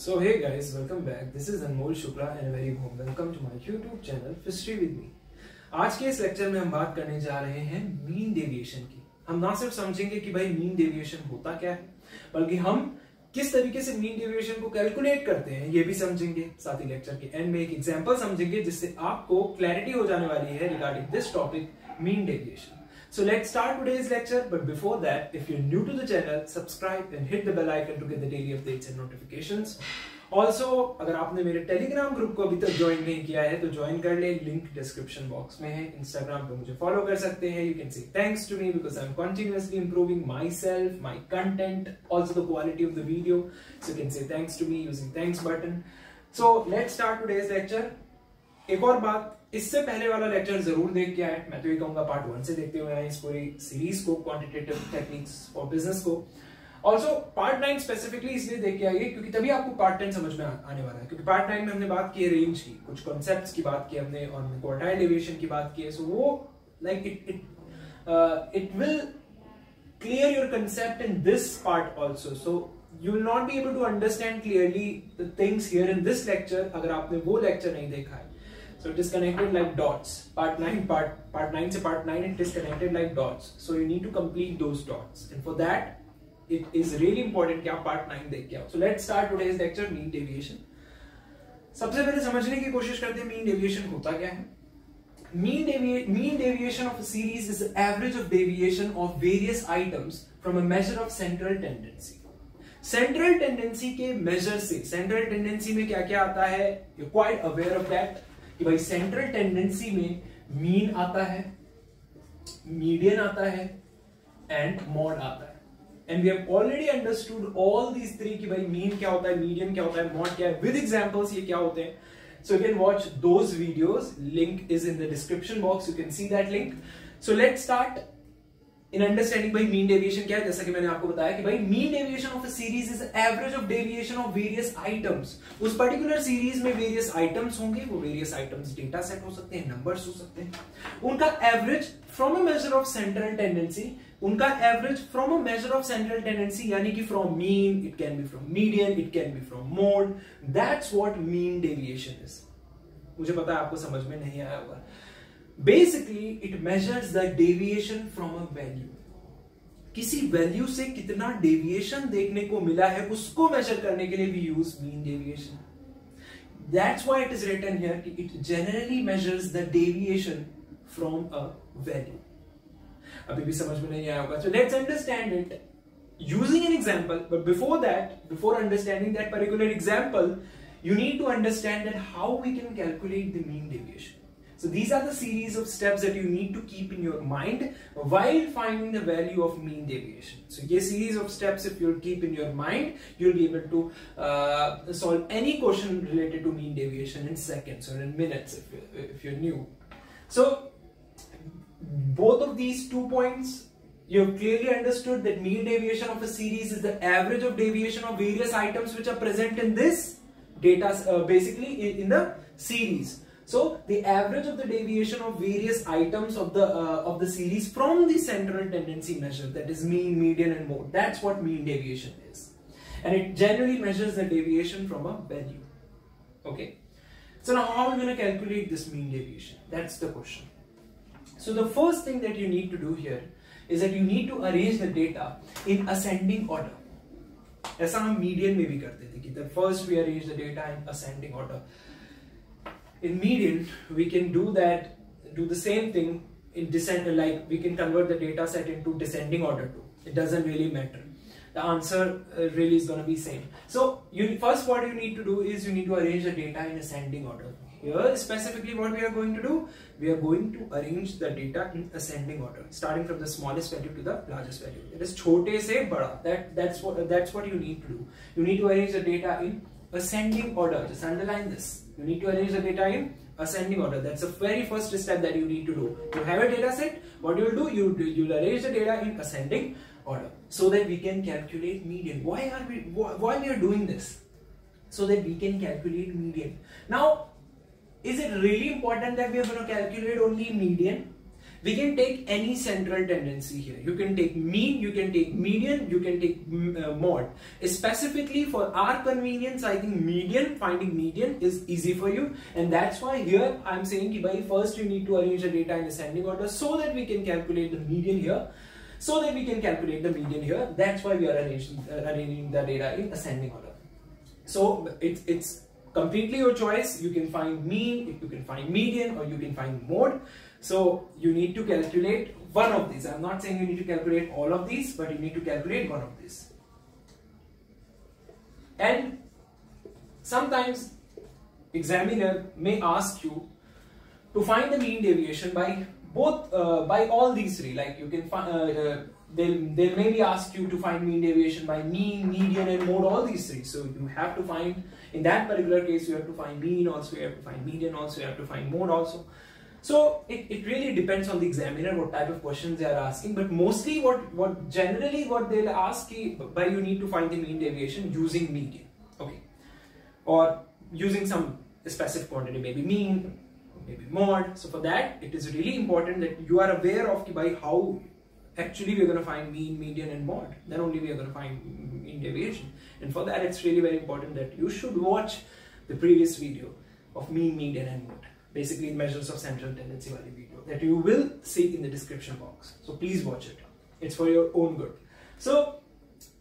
So hey guys, welcome back. This is Anmol Shukla and a very warm welcome to my YouTube channel History with me. आज के इस lecture में हम बात करने जा रहे हैं मीन डेविएशन की हम ना सिर्फ़ समझेंगे कि भाई मीन डेविएशन होता क्या है बल्कि हम किस तरीके से मीन डेविएशन को कैलकुलेट करते हैं ये भी समझेंगे साथ ही लेक्चर के एंड में एक एग्जांपल समझेंगे जिससे आपको क्लैरिटी हो जाने वाली है regarding this topic mean deviation So let's start today's lecture. But before that, if you're new to the channel, subscribe and hit the bell icon to get the daily updates and notifications. Also, अगर आपने मेरे Telegram group को अभी तक join नहीं किया है तो ज्वाइन कर ले लिंक डिस्क्रिप्शन बॉक्स में है इंस्टाग्राम पे मुझे फॉलो कर सकते हैं you can say thanks to me because I M continuously improving myself my content also the quality of the video so you can say thanks to me using thanks button so let's start today's lecture एक और बात इससे पहले वाला lecture ज़रूर देख के आए। मैं तो ये कहूँगा पार्ट वन से देखते हुए आए इस पूरी सीरीज़ को क्वांटिटेटिव टेक्निक्स फॉर बिज़नेस को। ऑल्सो पार्ट नाइन स्पेसिफिकली इसलिए देख के आइए क्योंकि तभी आपको पार्ट टेन समझ में आने वाला है। क्योंकि पार्ट नाइन में हमने बात की रेंज की, कुछ कॉन्सेप्ट्स की बात की हमने, और हमने क्वार्टाइल डेविएशन की बात की है। सो वो like it it it will clear your concept in this part also so will not be able to understand clearly the things here in this lecture अगर आपने वो लेक्चर नहीं देखा है। So it is connected like dots. Part 9, part, part 9 से part 9 it is connected like dots. So you need to complete those dots. And for that, it is really important कि आप part 9 देख के आओ. So let's start today's lecture mean deviation. सबसे पहले समझने की कोशिश करते हैं mean deviation होता क्या है Mean, devi mean deviation of a series is the average of deviation of various items from a measure of central tendency. Central tendency के मेजर से सेंट्रल टेंडेंसी में क्या क्या आता है you quite aware of that कि भाई central tendency में मीन आता है मीडियन आता है एंड मॉड आता है. And we have already understood all these three कि भाई मीन क्या होता है मीडियन क्या होता है मॉड क्या है. विद एग्जांपल्स ये क्या होते हैं? So you can watch those videos. Link is in the description box you can see that link so let start. In understanding भाई मीन डेविएशन क्या है? जैसा कि मैंने आपको बताया कि भाई mean deviation of a series is average of deviation of various items उस पर्टिकुलर सीरीज़ में वेरियस आइटम्स होंगे, वो वेरियस आइटम्स डेटा सेट हो सकते हैं नंबर्स हो सकते हैं. उनका average from a measure of central tendency उनका average from a measure of central tendency यानी कि from mean it can be from median it can be from mode that's what mean deviation is मुझे पता है, आपको समझ में नहीं आया होगा. Basically it measures the deviation from a value किसी वैल्यू से कितना डेविएशन देखने को मिला है, उसको मेजर करने के लिए भी use mean deviation that's why it is written here कि it generally measures the deviation from a value अभी भी समझ में नहीं आया होगा। So let's understand it using an example, but before that, before understanding that particular example, you need to understand that how we can calculate the mean deviation. So these are the series of steps that you need to keep in your mind while finding the value of mean deviation. So ये series of steps if you'll keep in your mind, you'll be able to uh, solve any question related to mean deviation in seconds or in minutes if you're, if you're new. So both of these two points You've clearly understood that mean deviation of a series is the average of deviation of various items which are present in this data, uh, basically in the series. So the average of the deviation of various items of the uh, of the series from the central tendency measure that is mean, median and mode. That's what mean deviation is. And it generally measures the deviation from a value. Okay. So now how are we going to calculate this mean deviation? That's the question. So the first thing that you need to do here is that you need to arrange the data in ascending order. ऐसा हम median में भी करते थे कि the first we arrange the data in ascending order. in median we can do that do the same thing in descent like we can convert the data set into descending order too it doesn't really matter. The answer uh, really is going to be same. So you first what you need to do is you need to arrange the data in ascending order. Here specifically what we are going to do? We are going to arrange the data in ascending order starting from the smallest value to the largest value. It is chote se bada. That that's what that's what you need to do. You need to arrange the data in ascending order. Just underline this you need to arrange the data in ascending order. That's the very first step that you need to do. You have a data set. What you'll do you you'll arrange the data in ascending order so that we can calculate median. Why are we why, why we are doing this? So that we can calculate median. Now is it really important that we are going to calculate only median we can take any central tendency here. You can take mean, you can take median, you can take mm, uh, mod. Specifically for our convenience, I think median, finding median is easy for you. And that's why here I'm saying by first you need to arrange the data in ascending order so that we can calculate the median here. So that we can calculate the median here. That's why we are arranging, uh, arranging the data in ascending order. So it's, it's completely your choice. You can find mean, you can find median, or you can find mode. So you need to calculate one of these. I'm not saying you need to calculate all of these, but you need to calculate one of these. And sometimes examiner may ask you to find the mean deviation by both uh, by all these three like you can find uh, uh, they'll they'll maybe ask you to find mean deviation by mean median and mode all these three so you have to find in that particular case you have to find mean also you have to find median also you have to find mode also so it, it really depends on the examiner what type of questions they are asking but mostly what what generally what they'll ask is by you need to find the mean deviation using median okay? Or using some specific quantity maybe mean maybe mod. So for that it is really important that you are aware of by how actually we're going to find mean median and mod. Then only we are going to find mean deviation. And for that it's really very important that you should watch the previous video of mean median and mode basically measures of central tendency wali video that you will see in the description box. So please watch it. It's for your own good. So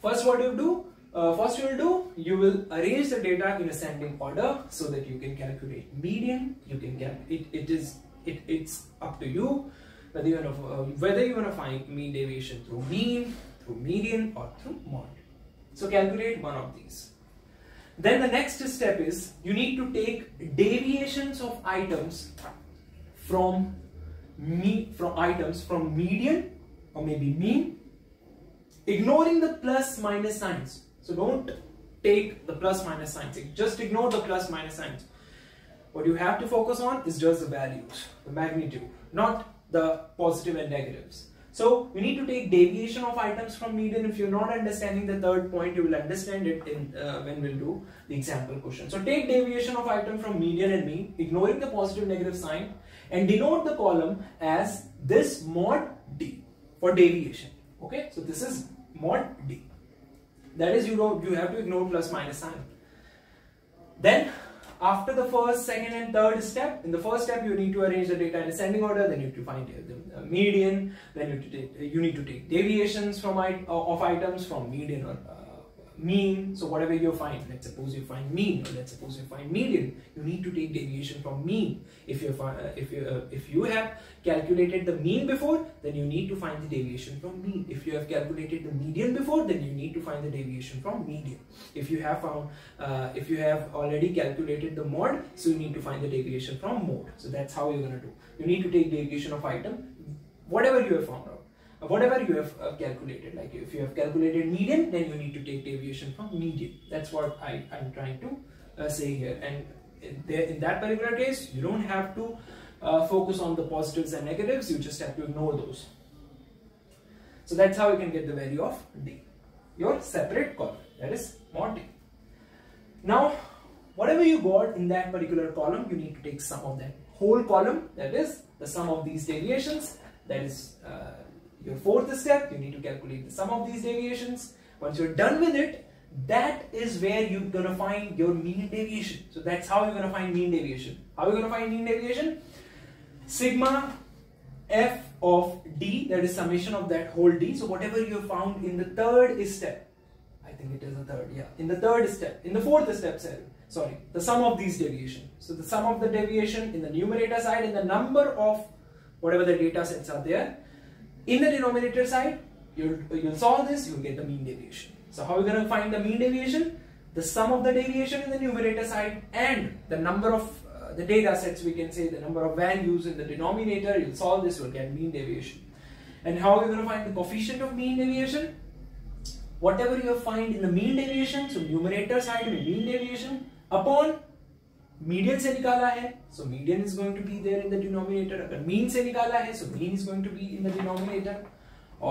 first what you do, uh, first you will do, you will arrange the data in ascending order so that you can calculate median. You can get it. It is it. It's up to you whether you want to uh, whether you want to find mean deviation through mean, through median, or through mod. So calculate one of these. Then the next step is you need to take deviations of items from me from items from median or maybe mean ignoring the plus minus signs. So don't take the plus minus signs. Just ignore the plus minus signs. What you have to focus on is just the values, the magnitude, not the positive and negatives. So we need to take deviation of items from median. If you're not understanding the third point, you will understand it in uh, when we'll do the example question. So take deviation of item from median and mean, ignoring the positive negative sign, and denote the column as this mod D for deviation. Okay, so this is mod D. That is, you don't you have to ignore plus minus sign. Then after the first, second and third step, in the first step you need to arrange the data in ascending order, then you need to find uh, the uh, median, then you, take, uh, you need to take deviations from of items from median or uh, mean. So whatever you find, let's suppose you find mean, or let's suppose you find median, you need to take deviation from mean. If you uh, if you uh, if you have calculated the mean before, then you need to find the deviation from mean. If you have calculated the median before, then you need to find the deviation from median. If you have found uh, if you have already calculated the mod, so you need to find the deviation from mode. So that's how you're gonna do. You need to take deviation of item, whatever you have found out whatever you have uh, calculated like if you have calculated median then you need to take deviation from median. That's what I, I'm trying to uh, say here. And in, in that particular case you don't have to uh, focus on the positives and negatives. You just have to ignore those. So that's how you can get the value of D. Your separate column that is mod D. Now whatever you got in that particular column you need to take sum of that whole column. That is the sum of these deviations. That is uh, your fourth step, you need to calculate the sum of these deviations. Once you're done with it, that is where you're going to find your mean deviation. So that's how you're going to find mean deviation. How are you going to find mean deviation? Sigma f of d, that is summation of that whole d. So whatever you found in the third step, I think it is the third, yeah. In the third step, in the fourth step, sorry, sorry, the sum of these deviation. So the sum of the deviation in the numerator side and the number of whatever the data sets are there in the denominator side, you'll, you'll solve this, you'll get the mean deviation. So how are we going to find the mean deviation? The sum of the deviation in the numerator side and the number of uh, the data sets, we can say the number of values in the denominator, you'll solve this, you'll get mean deviation. And how are we going to find the coefficient of mean deviation? Whatever you find in the mean deviation, so numerator side mean deviation upon median से निकाला है so median is going to be there in the denominator अगर mean से निकाला है so mean is going to be in the denominator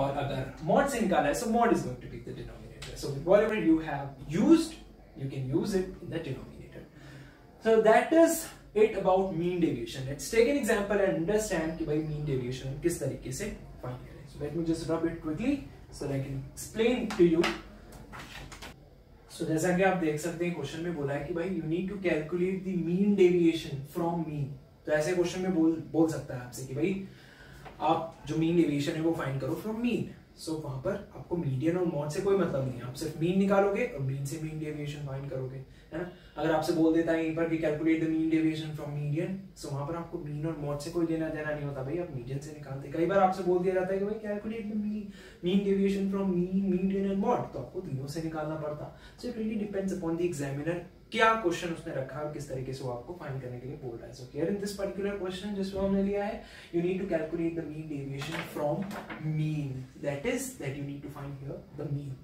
और अगर mode से निकाला है so mode is going to be the denominator so whatever you have used you can use it in the denominator so that is it about mean deviation. Let's take an example and understand कि भाई mean deviation किस तरीके से find करें. Let me just rub it quickly so that I can explain to you. So, जैसा कि आप देख सकते हैं क्वेश्चन में बोला है कि भाई you need to calculate the mean deviation from mean तो ऐसे क्वेश्चन में बोल बोल सकता है आपसे कि भाई, आप जो मीन डेविएशन है वो फाइंड करो फ्रॉम मीन सो वहाँ पर आपको मीडियन और मॉड से कोई मतलब नहीं है। आप सिर्फ़ मीन निकालोगे और मीन से मीन डेविएशन फाइंड करोगे। है अगर आपसे बोल देता है पर कि calculate the mean deviation from median so वहाँ पर आपको मीन और मॉड से कोई लेना देना नहीं होता भाई, आप मीडियन से निकालते। कई बार आपसे बोल दिया जाता है कि भाई calculate the mean mean deviation from mean median and mode तो आपको तीनों से निकालना पड़ता। So it really depends upon the examiner क्या क्वेश्चन उसने रखा है और किस तरीके से वो आपको फाइंड करने के लिए बोल रहा है। So here in this particular question जिसमें हमने लिया है you need to calculate the mean deviation from mean that is that you need to find here the mean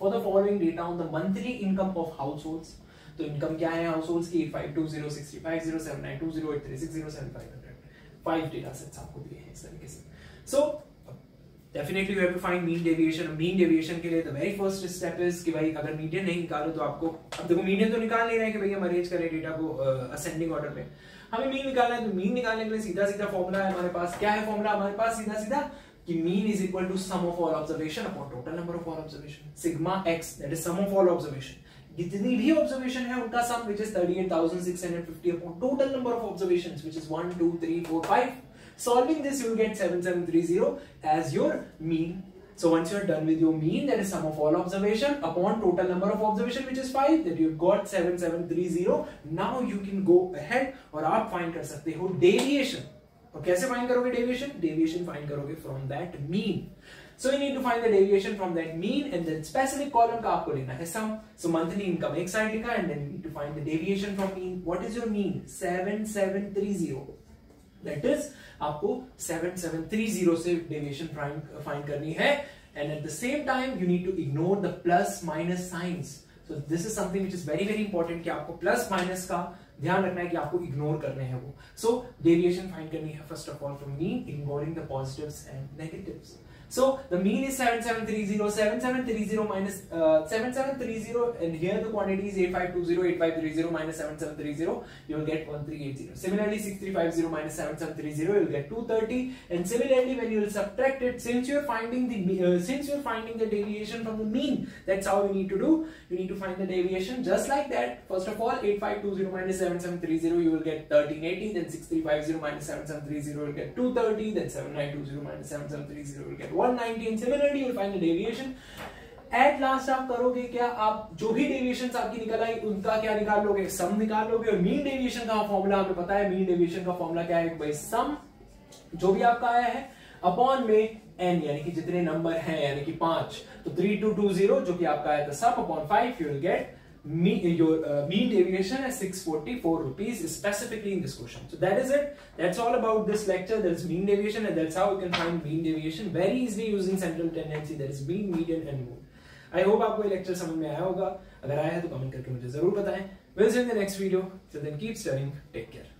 for the following data on the monthly income of households तो income क्या है households की? 85206507920836075500 five data sets आपको दिए हैं इस तरीके से। So definitely you have to find mean deviation mean deviation के लिए the very first step is कि भाई अगर मीडियन नहीं निकालो तो आपको अब देखो मीडियन तो निकाल नहीं रहे कि भाई हम अरेंज करें डेटा को असेंडिंग ऑर्डर में हमें मीन निकालना है तो मीन निकालने के लिए सीधा सीधा फॉर्मूला है हमारे पास। क्या है फॉर्मूला हमारे पास सीधा सीधा कि mean is equal to sum of all observation upon total number of all observation sigma x that is sum of all observation जितनी भी ऑब्जर्वेशन है उनका sum which is 38650 upon total number of observations which is 1 2 3 4 5 Solving this, you will get 7730 as your mean. So once you are done with your mean, that is sum of all observation upon total number of observation which is 5 that you've got 7730. Now you can go ahead और आप find कर सकते हो deviation. और कैसे find करोगे deviation deviation find करोगे from that mean so you need to find the deviation from that mean and then specific column का आपको लेना है सम सो मंथली इनकम एक साइड लिखा and then to find the deviation from mean what is your mean 7730 that is आपको 7730 से deviation find करनी है. And at the same time you need to ignore the plus minus science so this is something which is very very important कि आपको plus minus का ध्यान रखना है कि आपको इग्नोर करने हैं वो. सो so, डेविएशन फाइंड करनी है first of all from mean ignoring the positives and negatives So the mean is 7730, 7730 minus uh, 7730 and here the quantity is 8520, 8530 minus 7730, you will get 1380. Similarly 6350 minus 7730, you will get 230 and similarly when you will subtract it, since you are finding the uh, since you are finding the deviation from the mean, that's how you need to do. You need to find the deviation just like that. First of all 8520 minus 7730, you will get 1380, then 6350 minus 7730, you will get 230, then 7920 minus 7730, you will get 190 and similarly, you'll find the deviation. At last आप करोगे क्या? आप जो भी deviation आपकी निकल आई, उनका क्या निकाल लोगे? सम निकाल लोगे। और मीन डेविएशन का फॉर्मूला हमें पता है मीन डेविएशन का फॉर्मूला क्या है? भाई सम जो भी आपका आया है अपॉन में एन यानी कि जितने नंबर हैं, यानी कि पाँच तो थ्री टू टू ज़ीरो जो कि आपका आया था sum upon five you will get mean, your uh, mean deviation is 644 rupees specifically in this question. So that is it. That's all about this lecture. Is mean deviation and that's how you can find mean deviation very easily using central tendency. That is mean, median and mode. I hope आपको ये lecture समझ में आया होगा अगर आया है तो कमेंट करके मुझे ज़रूर बताएँ. See you in the next video. So then keep studying. Take care.